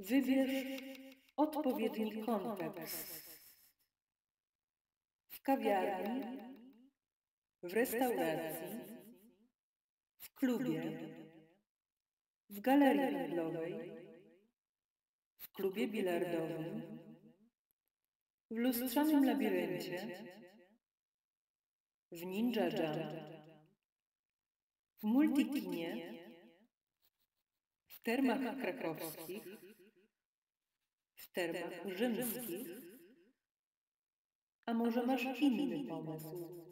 Wybierz odpowiedni kontekst. W kawiarni, w restauracji, w klubie, w galerii handlowej, w klubie bilardowym, w lustrzanym labiryncie, w ninja jam, w multikinie, w termach krakowskich, w termach rzymskich, a może masz inny pomysł?